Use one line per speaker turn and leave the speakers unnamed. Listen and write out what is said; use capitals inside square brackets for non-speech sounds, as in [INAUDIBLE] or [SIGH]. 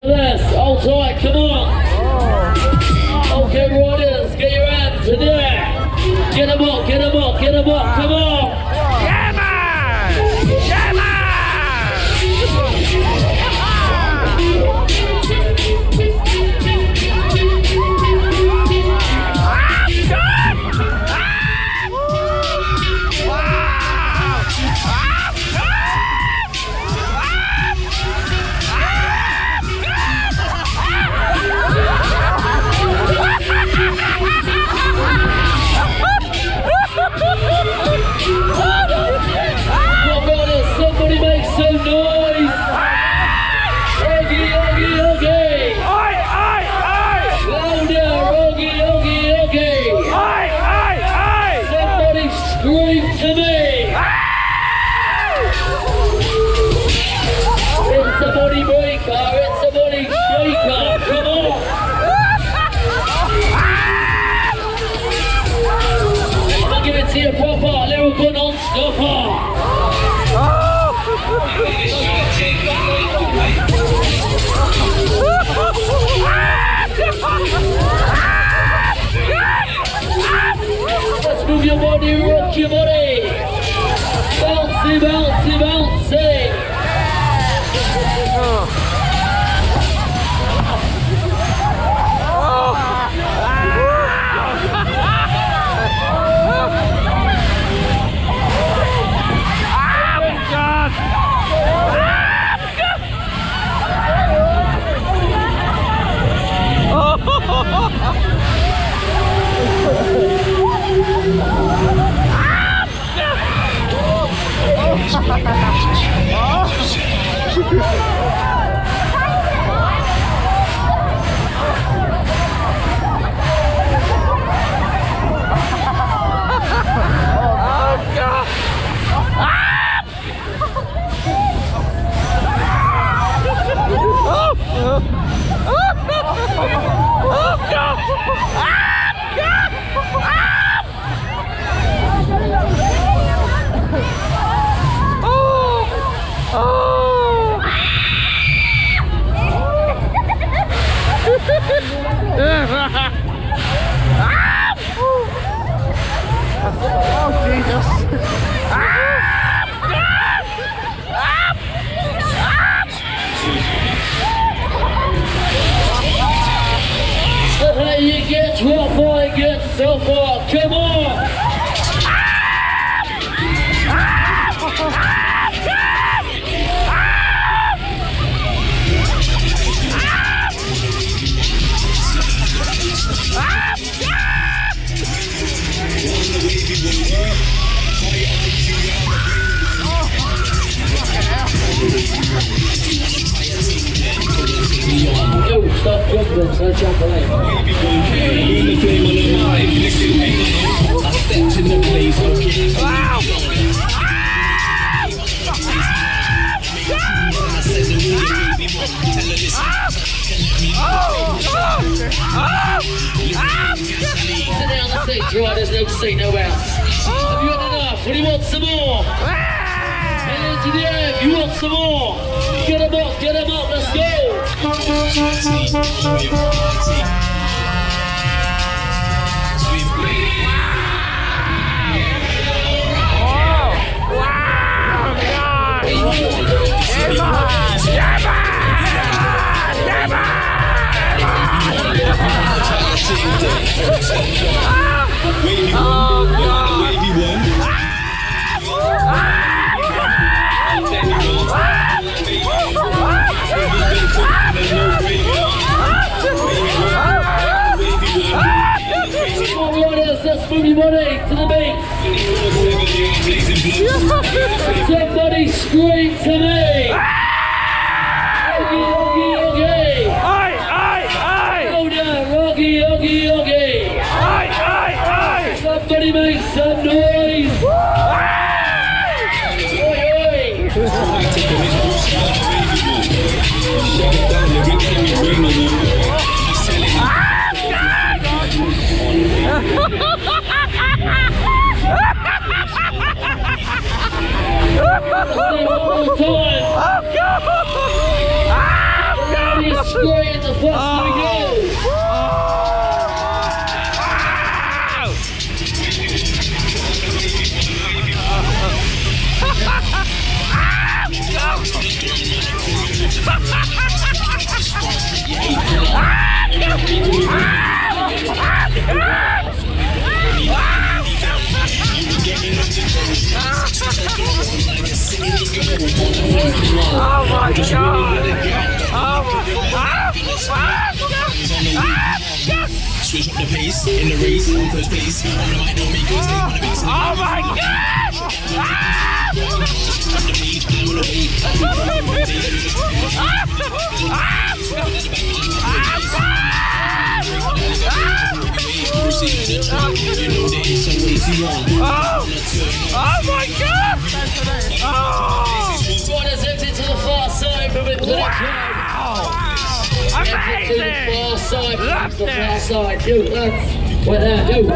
Yes, hold tight, come on. Okay, riders, get your hands in the air. Get them up, get them up, get them up, come proper, lyrical non-stopper. Let's move your body, rock your body. And [LAUGHS] stop jumping, stop jumping. Sit down the seat, right? There's no seat, no bounce. Have you had enough? What do you want some more? You want some more. Get them up, get them up, let's go. Scream to me. Louder, oogie, oogie, oogie.
Oi, oi, oi!
Somebody make some noise. One more time.
Oh, God! God!
fast.
Oh my god!
Switch up the pace in the race, first place. On the mic, don't make us take on the beats.
Oh my god! Ah!
On the beat, I'm on the way. Proceed with it. You know there is some ways you want.
Oh! Oh my god! Oh!
Riders exit to the far side, moving to the crowd. To the
Amazing!
far side, to the far side. You, uh, well, there.